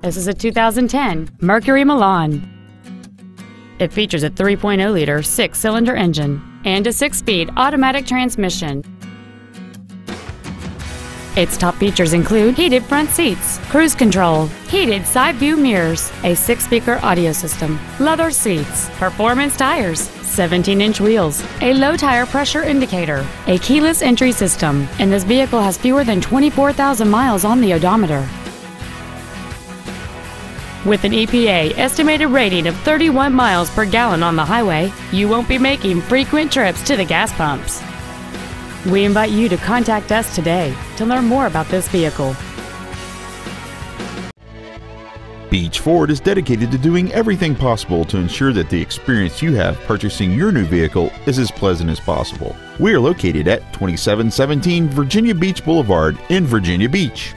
This is a 2010 Mercury Milan. It features a 3.0-liter six-cylinder engine and a six-speed automatic transmission. Its top features include heated front seats, cruise control, heated side view mirrors, a six-speaker audio system, leather seats, performance tires, 17-inch wheels, a low tire pressure indicator, a keyless entry system, and this vehicle has fewer than 24,000 miles on the odometer. With an EPA estimated rating of 31 miles per gallon on the highway, you won't be making frequent trips to the gas pumps. We invite you to contact us today to learn more about this vehicle. Beach Ford is dedicated to doing everything possible to ensure that the experience you have purchasing your new vehicle is as pleasant as possible. We are located at 2717 Virginia Beach Boulevard in Virginia Beach.